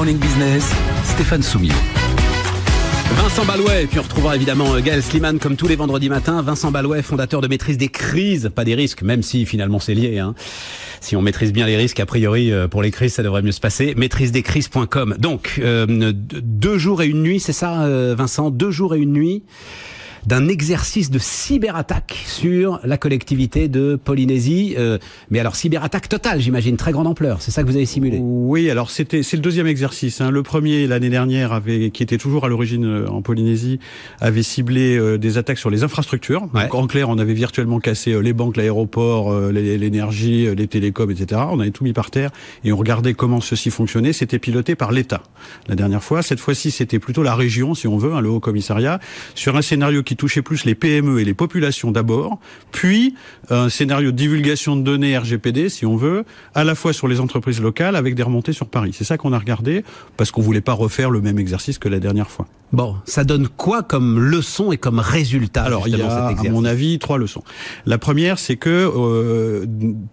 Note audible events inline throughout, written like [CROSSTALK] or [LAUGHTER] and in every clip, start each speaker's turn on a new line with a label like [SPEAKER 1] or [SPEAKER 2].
[SPEAKER 1] Morning Business, Stéphane Soumier.
[SPEAKER 2] Vincent Balouet, et puis on retrouvera évidemment euh, Gaël Sliman comme tous les vendredis matins. Vincent Balouet, fondateur de Maîtrise des crises, pas des risques, même si finalement c'est lié. Hein. Si on maîtrise bien les risques, a priori euh, pour les crises, ça devrait mieux se passer. Maîtrisedescrises.com. Donc euh, deux jours et une nuit, c'est ça, Vincent, deux jours et une nuit d'un exercice de cyberattaque sur la collectivité de Polynésie. Euh, mais alors cyberattaque totale, j'imagine, très grande ampleur. C'est ça que vous avez simulé
[SPEAKER 3] Oui, alors c'était c'est le deuxième exercice. Hein. Le premier l'année dernière avait, qui était toujours à l'origine euh, en Polynésie, avait ciblé euh, des attaques sur les infrastructures. Donc, en clair, on avait virtuellement cassé les banques, l'aéroport, l'énergie, les télécoms, etc. On avait tout mis par terre et on regardait comment ceci fonctionnait. C'était piloté par l'État la dernière fois. Cette fois-ci, c'était plutôt la région, si on veut, hein, le Haut Commissariat, sur un scénario qui touchait plus les PME et les populations d'abord, puis un scénario de divulgation de données RGPD, si on veut, à la fois sur les entreprises locales avec des remontées sur Paris. C'est ça qu'on a regardé parce qu'on voulait pas refaire le même exercice que la dernière fois.
[SPEAKER 2] Bon, ça donne quoi comme leçon et comme résultat
[SPEAKER 3] Alors, il y a, à mon avis, trois leçons. La première, c'est que euh,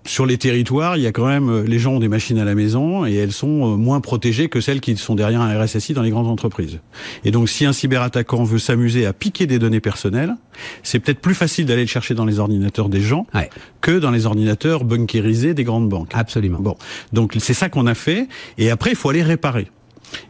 [SPEAKER 3] sur les territoires, il y a quand même les gens ont des machines à la maison et elles sont euh, moins protégées que celles qui sont derrière un RSSI dans les grandes entreprises. Et donc, si un cyberattaquant veut s'amuser à piquer des données personnelles, c'est peut-être plus facile d'aller le chercher dans les ordinateurs des gens que dans les ordinateurs bunkérisés des grandes banques.
[SPEAKER 2] Absolument.
[SPEAKER 3] Bon, donc c'est ça qu'on a fait. Et après, il faut aller réparer.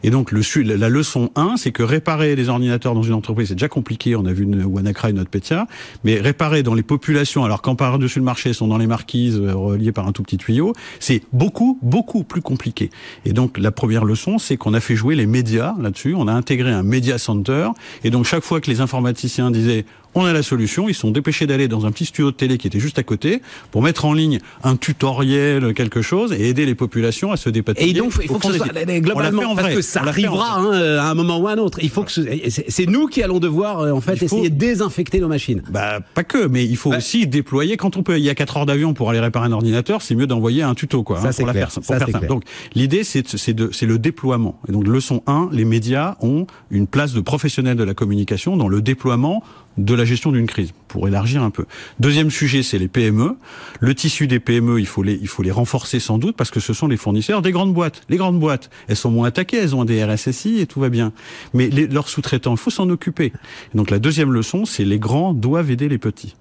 [SPEAKER 3] Et donc la leçon 1, c'est que réparer les ordinateurs dans une entreprise, c'est déjà compliqué. On a vu une WannaCry, une Petya, mais réparer dans les populations, alors quand par-dessus le marché sont dans les marquises euh, reliées par un tout petit tuyau, c'est beaucoup, beaucoup plus compliqué. Et donc la première leçon, c'est qu'on a fait jouer les médias là-dessus. On a intégré un media center. Et donc chaque fois que les informaticiens disaient on a la solution. Ils sont dépêchés d'aller dans un petit studio de télé qui était juste à côté pour mettre en ligne un tutoriel, quelque chose, et aider les populations à se dépatouiller.
[SPEAKER 2] Et donc, il faut que ce soit globalement, parce que ça arrivera hein, à un moment ou à un autre. Il faut que c'est nous qui allons devoir euh, en fait essayer de désinfecter nos machines.
[SPEAKER 3] Bah pas que, mais il faut aussi déployer quand on peut. Il y a 4 heures d'avion pour aller réparer un ordinateur, c'est mieux d'envoyer un tuto quoi.
[SPEAKER 2] Ça, hein, pour la
[SPEAKER 3] faire, ça, Donc l'idée c'est c'est le déploiement. Et donc leçon 1, les médias ont une place de professionnels de la communication dans le déploiement de la gestion d'une crise, pour élargir un peu. Deuxième sujet, c'est les PME. Le tissu des PME, il faut les, il faut les renforcer sans doute parce que ce sont les fournisseurs des grandes boîtes. Les grandes boîtes, elles sont moins attaquées, elles ont des RSSI et tout va bien. Mais leurs sous-traitants, il faut s'en occuper. donc la deuxième leçon, c'est les grands doivent aider les petits.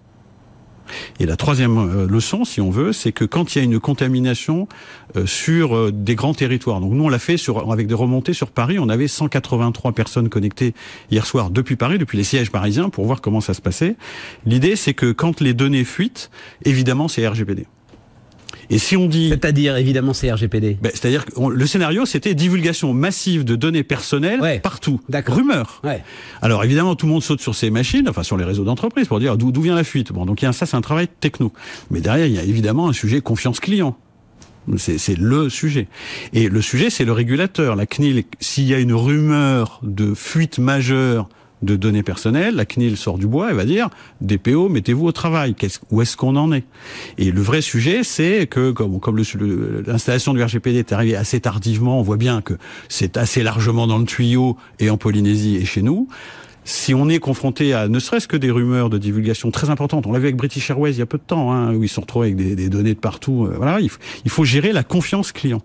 [SPEAKER 3] Et la troisième euh, leçon, si on veut, c'est que quand il y a une contamination euh, sur euh, des grands territoires, donc nous on l'a fait avec des remontées sur Paris, on avait 183 personnes connectées hier soir depuis Paris, depuis les sièges parisiens, pour voir comment ça se passait. L'idée, c'est que quand les données fuitent, évidemment, c'est RGPD.
[SPEAKER 2] Et si on dit... C'est-à-dire, évidemment, c'est RGPD.
[SPEAKER 3] Ben, C'est-à-dire que le scénario, c'était divulgation massive de données personnelles partout. Rumeur.
[SPEAKER 2] Ouais.
[SPEAKER 3] Alors, évidemment, tout le monde saute sur ces machines, enfin, sur les réseaux d'entreprise, pour dire d'où vient la fuite. Bon, donc, ça, c'est un travail techno. Mais derrière, il y a évidemment un sujet confiance client. C'est le sujet. Et le sujet, c'est le régulateur. La CNIL, s'il y a une rumeur de fuite majeure de données personnelles, la CNIL sort du bois et va dire DPO, mettez-vous au travail. où est-ce qu'on en est? Et le vrai sujet, c'est que comme, comme l'installation du RGPD est arrivée assez tardivement, on voit bien que c'est assez largement dans le tuyau et en Polynésie et chez nous. Si on est confronté à ne serait-ce que des rumeurs de divulgation très importantes, on l'a vu avec British Airways il y a peu de temps, hein, où ils sont retrouvés avec des, des données de partout. Euh, voilà, il faut gérer la confiance client.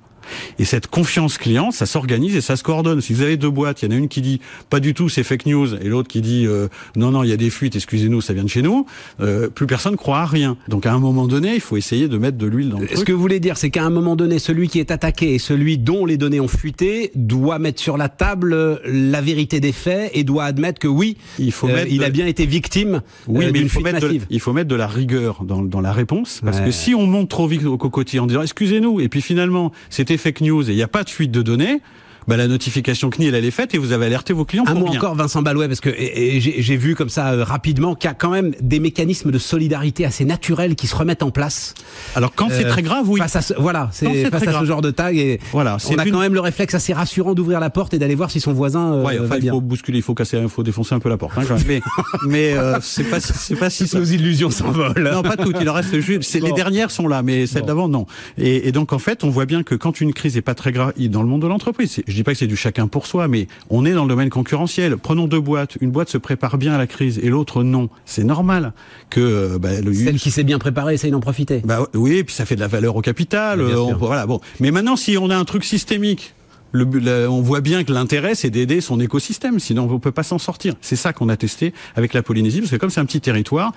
[SPEAKER 3] Et cette confiance client, ça s'organise et ça se coordonne. Si vous avez deux boîtes, il y en a une qui dit pas du tout, c'est fake news, et l'autre qui dit euh, non, non, il y a des fuites, excusez-nous, ça vient de chez nous, euh, plus personne croit à rien. Donc à un moment donné, il faut essayer de mettre de l'huile dans le
[SPEAKER 2] Ce que vous voulez dire, c'est qu'à un moment donné, celui qui est attaqué et celui dont les données ont fuité doit mettre sur la table euh, la vérité des faits et doit admettre que oui, il, faut il a bien été victime oui, mais il faut,
[SPEAKER 3] mettre de, il faut mettre de la rigueur dans, dans la réponse, parce que si on monte trop vite au cocotier en disant excusez-nous, et puis finalement c'était fake news et il n'y a pas de fuite de données, bah, la notification CNIL elle est faite et vous avez alerté vos clients.
[SPEAKER 2] Un
[SPEAKER 3] mot
[SPEAKER 2] encore Vincent Balouet parce que j'ai vu comme ça euh, rapidement qu'il y a quand même des mécanismes de solidarité assez naturels qui se remettent en place.
[SPEAKER 3] Alors quand c'est euh, très grave, oui.
[SPEAKER 2] Face à voilà, c'est face à ce genre de tag et voilà, on a quand même le réflexe assez rassurant d'ouvrir la porte et d'aller voir si son voisin. Euh,
[SPEAKER 3] ouais, enfin, il faut bousculer, il faut casser, il faut défoncer un peu la porte. Hein, mais [LAUGHS] mais euh, c'est pas c'est pas si
[SPEAKER 2] nos illusions s'envolent.
[SPEAKER 3] Non, pas toutes. Il en reste juste. Les dernières sont là, mais celles d'avant non. Et, et, donc en fait, on voit bien que quand une crise est pas très grave dans le monde de l'entreprise, je dis pas que c'est du chacun pour soi, mais on est dans le domaine concurrentiel. Prenons deux boîtes. Une boîte se prépare bien à la crise et l'autre non. C'est normal que
[SPEAKER 2] euh, bah, le celle qui s'est bien préparée essaye d'en profiter.
[SPEAKER 3] Bah oui, et puis ça fait de la valeur au capital. Euh, voilà, bon. Mais maintenant, si on a un truc systémique le, on voit bien que l'intérêt, c'est d'aider son écosystème, sinon on ne peut pas s'en sortir. C'est ça qu'on a testé avec la Polynésie, parce que comme c'est un petit territoire,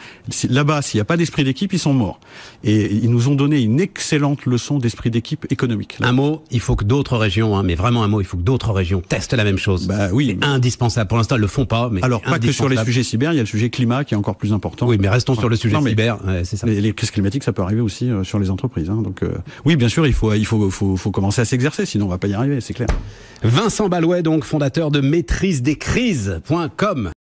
[SPEAKER 3] là-bas, s'il n'y a pas d'esprit d'équipe, ils sont morts. Et ils nous ont donné une excellente leçon d'esprit d'équipe économique.
[SPEAKER 2] Un mot, il faut que d'autres régions, hein, mais vraiment un mot, il faut que d'autres régions testent la même chose.
[SPEAKER 3] Bah oui.
[SPEAKER 2] Indispensable. Pour l'instant, ils le font pas, mais
[SPEAKER 3] Alors, pas que sur les sujets cyber, il y a le sujet climat qui est encore plus important.
[SPEAKER 2] Oui, mais restons sur le sujet cyber, c'est ça.
[SPEAKER 3] Les, les, crises climatiques, ça peut arriver aussi euh, sur les entreprises. Hein, donc, euh, oui, bien sûr, il faut, il faut, faut, faut commencer à s'exercer, sinon on va pas y arriver, c'est clair.
[SPEAKER 2] Vincent Balouet, donc fondateur de maîtrise des crises.com.